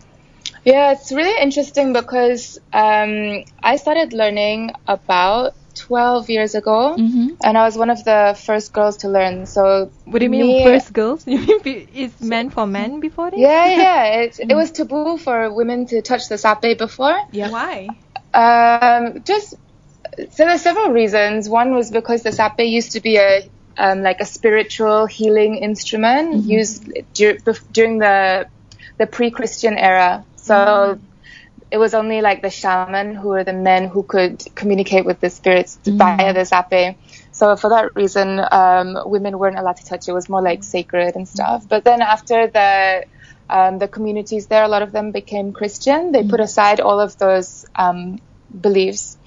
Speaker 4: Yeah, it's really interesting because um, I started learning about 12 years ago,
Speaker 2: Mhm.
Speaker 4: and I was one of the first girls to learn. So
Speaker 3: What do you mean first girls? *laughs* You mean be- it's meant for men before this?
Speaker 4: Yeah, yeah. It, it was taboo for women to touch the sape before.
Speaker 2: Yeah.
Speaker 3: Why?
Speaker 4: Um, just so there's several reasons. One was because the sape used to be a um, like a spiritual healing instrument used dur- bef- during the the pre-Christian era. So it was only like the shaman who were the men who could communicate with the spirits via the sape. So for that reason, um, women weren't allowed to touch it. It was more like sacred and stuff. But then after the um, the communities there, a lot of them became Christian. They put aside all of those um, beliefs.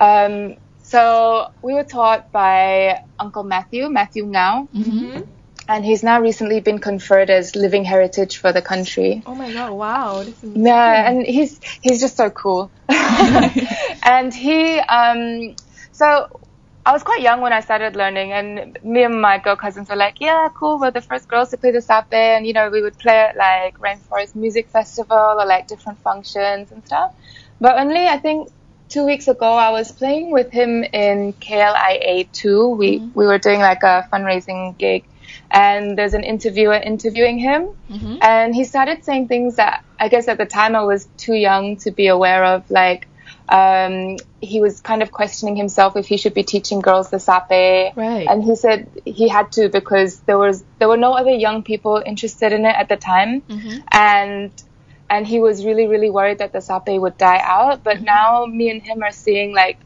Speaker 4: Um, so we were taught by Uncle Matthew, Matthew Ngao,
Speaker 2: Mm-hmm.
Speaker 4: and he's now recently been conferred as living heritage for the country.
Speaker 3: Oh my god! Wow. This is
Speaker 4: Yeah, and he's he's just so cool. *laughs* and he um so I was quite young when I started learning and me and my girl cousins were like, Yeah, cool, we're the first girls to play the sape and you know, we would play at like Rainforest Music Festival or like different functions and stuff. But only I think two weeks ago I was playing with him in KLIA two. We mm-hmm. we were doing like a fundraising gig and there's an interviewer interviewing him mm-hmm. and he started saying things that I guess at the time I was too young to be aware of, like um, he was kind of questioning himself if he should be teaching girls the sape.
Speaker 2: Right.
Speaker 4: And he said he had to because there was there were no other young people interested in it at the time, and and he was really really worried that the sape would die out. But now me and him are seeing like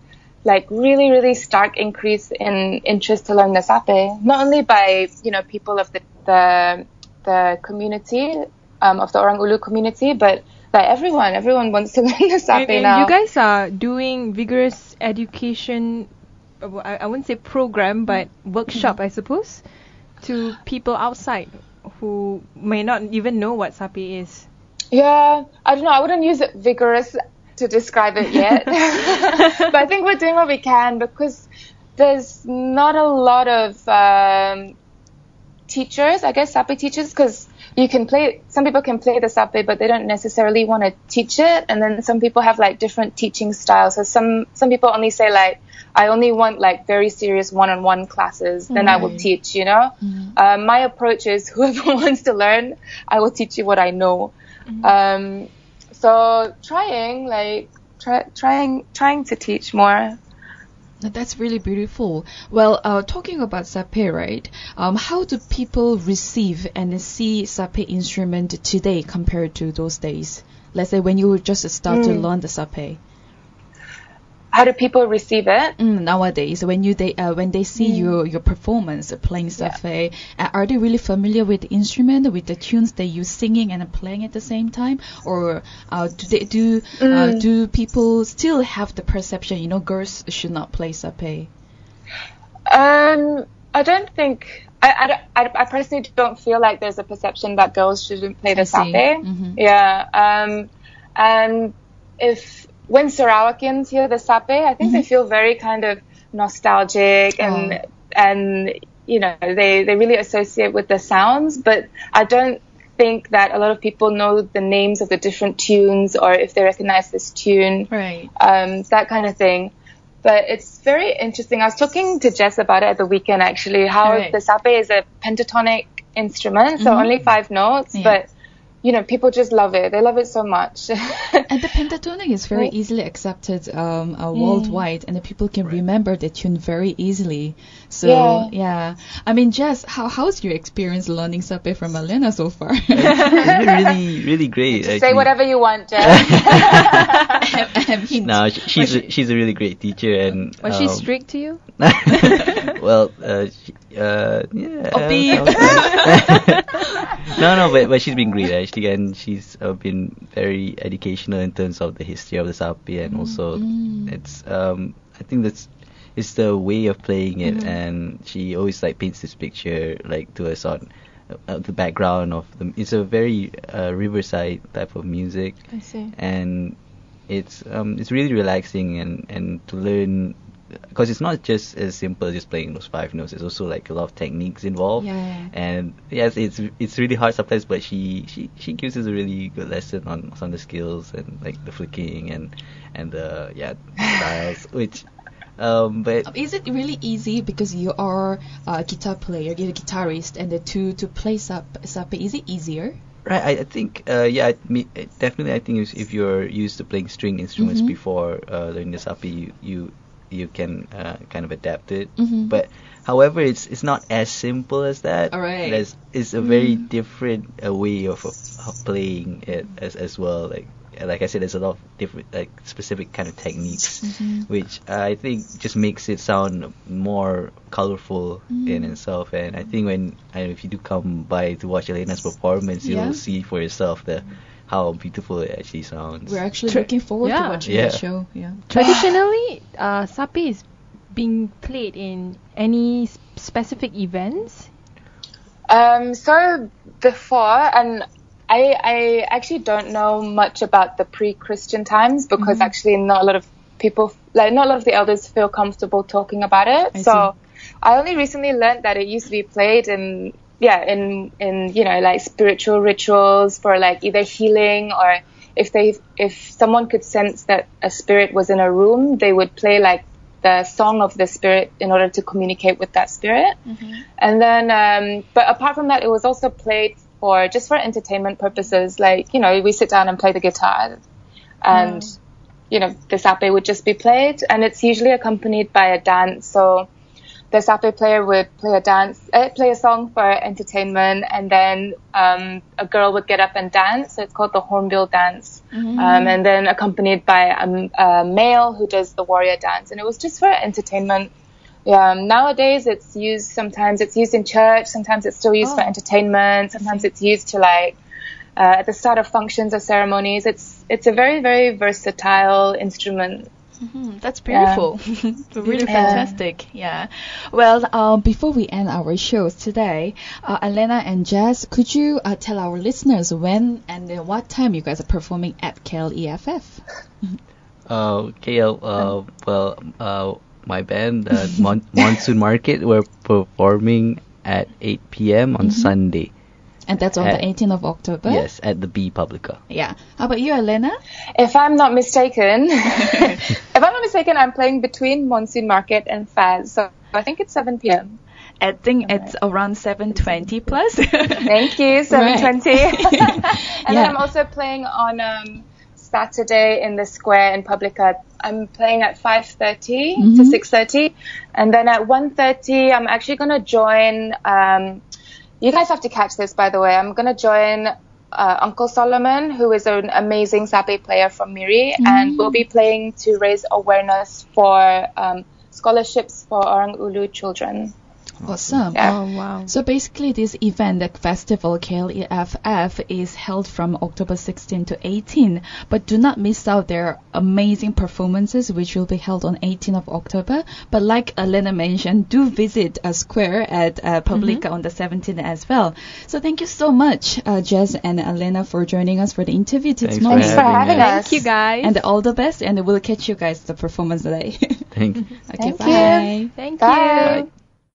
Speaker 4: like really really stark increase in interest to learn the sape, not only by you know people of the the, the community um, of the Orang Ulu community, but by everyone. Everyone wants to *laughs* learn the
Speaker 3: And, and
Speaker 4: now.
Speaker 3: you guys are doing vigorous education. uh, I, I wouldn't say program, but workshop, I suppose, to people outside who may not even know what sape is.
Speaker 4: Yeah, I don't know. I wouldn't use it vigorous to describe it yet. *laughs* *laughs* but I think we're doing what we can because there's not a lot of um, teachers, I guess, sape teachers, because you can play, some people can play the sape, but they don't necessarily want to teach it. And then some people have like different teaching styles. So some, some people only say like, I only want like very serious one-on-one classes, then I will teach, you know? Um, my approach is *laughs* whoever wants to learn, I will teach you what I know. Um, so trying, like, try, trying, trying to teach more.
Speaker 2: That's really beautiful. Well, uh, talking about sape, right? Um, how do people receive and see sape instrument today compared to those days? Let's say when you just start to
Speaker 4: Mm.
Speaker 2: learn the sape.
Speaker 4: How do people receive it?
Speaker 2: Mm, nowadays, when you they uh, when they see your your performance playing sape, uh, are they really familiar with the instrument, with the tunes that you singing and playing at the same time, or uh, do they do uh, do people still have the perception, you know, girls should not play sape?
Speaker 4: Um, I don't think. I, I, I, personally don't feel like there's a perception that girls shouldn't play the
Speaker 2: I see.
Speaker 4: sape.
Speaker 2: Mhm.
Speaker 4: Yeah. Um, and if when Sarawakians hear the sape, I think they feel very kind of nostalgic and
Speaker 2: Oh.
Speaker 4: and you know they they really associate with the sounds. But I don't think that a lot of people know the names of the different tunes or if they recognize this tune
Speaker 2: Right.
Speaker 4: um, that kind of thing. But it's very interesting. I was talking to Jes about it at the weekend actually, how
Speaker 2: Right.
Speaker 4: the sape is a pentatonic instrument, so
Speaker 2: Mhm.
Speaker 4: only five notes,
Speaker 2: Yeah.
Speaker 4: but you know, people just love it. They love it so much. *laughs*
Speaker 2: And the pentatonic is very
Speaker 4: Right.
Speaker 2: easily accepted um, uh, worldwide, and the people can remember the tune very easily. So
Speaker 4: Yeah.
Speaker 2: yeah, I mean, Jes, how how's your experience learning sape from Alena so far? *laughs*
Speaker 5: it's been really, really great.
Speaker 4: Say whatever you want,
Speaker 2: Jes. *laughs*
Speaker 5: No, she, she's a, she's a really great teacher, and
Speaker 3: Was she
Speaker 5: um,
Speaker 3: strict to you?
Speaker 5: well, uh, she, uh, yeah.
Speaker 2: Oh, *laughs*
Speaker 5: no, no, but but she's been great actually, and she's uh, been very educational in terms of the history of the sape, and also
Speaker 2: Mm.
Speaker 5: it's um I think that's it's the way of playing it,
Speaker 2: Mhm.
Speaker 5: and she always like paints this picture like to us on. Uh, the background of the it's a very uh, riverside type of music
Speaker 3: I see.
Speaker 5: and it's um it's really relaxing and and to learn because it's not just as simple as just playing those five notes. There's also like a lot of techniques involved.
Speaker 2: Yeah.
Speaker 5: And yes, it's it's really hard sometimes, but she she she gives us a really good lesson on some of the skills and like the flicking and and the yeah *laughs* styles, which um but
Speaker 2: Is it really easy because you are a guitar player, you're a guitarist, and the two to play sap, sape, is it easier?
Speaker 5: Right, I, I think, uh, yeah, definitely. I think if, if you're used to playing string instruments
Speaker 2: Mhm.
Speaker 5: before uh, learning the sape, you you, you can uh, kind of adapt it.
Speaker 2: Mhm.
Speaker 5: But however, it's it's not as simple as that.
Speaker 2: Alright.
Speaker 5: There's it's a very
Speaker 2: Mm.
Speaker 5: different uh, way of, of, playing it as as well. Like like I said, there's a lot of different like specific kind of techniques,
Speaker 2: Mhm.
Speaker 5: which I think just makes it sound more colorful in
Speaker 2: Mm.
Speaker 5: itself. And I think when if you do come by to watch Alena's performance,
Speaker 2: Yeah.
Speaker 5: you'll see for yourself the how beautiful it actually sounds.
Speaker 2: We're actually
Speaker 3: Tra-
Speaker 2: looking forward to watching
Speaker 5: Yeah.
Speaker 2: the show. Yeah.
Speaker 3: Traditionally, uh, sape is being played in any specific events.
Speaker 4: Um, so before, and I, I actually don't know much about the pre-Christian times because
Speaker 2: Mm-hmm.
Speaker 4: actually not a lot of people, like not a lot of the elders feel comfortable talking about it.
Speaker 2: I
Speaker 4: so I only recently learned that it used to be played in, yeah, in, in, you know, like spiritual rituals for like either healing or if they, if someone could sense that a spirit was in a room, they would play like the song of the spirit in order to communicate with that spirit. And then, um, but apart from that, it was also played for just for entertainment purposes. Like, you know, we sit down and play the guitar, and you know, the sape would just be played, and it's usually accompanied by a dance. So the sape player would play a dance, uh, play a song for entertainment, and then um, a girl would get up and dance. So it's called the hornbill dance, um, and then accompanied by a, a male who does the warrior dance, and it was just for entertainment. Yeah, um, nowadays it's used sometimes it's used in church, sometimes it's still used for
Speaker 2: Oh.
Speaker 4: entertainment, sometimes it's used to like uh, at the start of functions or ceremonies. It's it's a very very versatile instrument.
Speaker 2: Mhm, That's
Speaker 4: Yeah.
Speaker 2: beautiful. *laughs* really
Speaker 4: Yeah.
Speaker 2: fantastic. Yeah. Well, um, before we end our shows today, uh, Alena and Jes, could you uh, tell our listeners when and at what time you guys are performing at KLEFF? *laughs*
Speaker 5: Uh, KL, uh, well, uh, my band, uh, *laughs* Mon- Monsoon Market, we're performing at 8 p.m. on Sunday.
Speaker 2: And that's on
Speaker 5: Uh,
Speaker 2: the 18th of October.
Speaker 5: Yes, at the B Publika.
Speaker 2: Yeah. How about you, Alena?
Speaker 4: If I'm not mistaken, if I'm not mistaken, I'm playing between Monsoon Market and Faz, so I think it's 7 p.m.
Speaker 2: I think it's around 7:20 plus. *laughs*
Speaker 4: Thank you, 7:20. *laughs* and
Speaker 2: Yeah.
Speaker 4: then I'm also playing on um, Saturday in the square in Publika. I'm playing at 5:30 to
Speaker 2: Mhm.
Speaker 4: 6:30, and then at 1:30 I'm actually gonna join. Um, you guys have to catch this, by the way. I'm gonna join. Uh, Uncle Solomon, who is an amazing sape player from Miri, and we'll be playing to raise awareness for um, scholarships for Orang Ulu children.
Speaker 2: Awesome.
Speaker 4: Yeah.
Speaker 3: Oh wow.
Speaker 2: So basically, this event, the festival KLEFF, is held from October 16 to 18. But do not miss out their amazing performances, which will be held on 18 of October. But like Alena mentioned, do visit a square at uh, Publika on the 17th as well. So thank you so much, uh, Jes and Alena, for joining us for the interview this
Speaker 5: Thanks for
Speaker 2: morning.
Speaker 4: Thanks for
Speaker 5: having
Speaker 4: having
Speaker 5: us.
Speaker 4: us.
Speaker 3: Thank you guys.
Speaker 2: And all the best, and we'll catch you guys the performance today.
Speaker 5: Thank *laughs* you.
Speaker 2: okay,
Speaker 4: Thank
Speaker 2: bye.
Speaker 4: you.
Speaker 3: Thank
Speaker 4: Bye.
Speaker 3: you.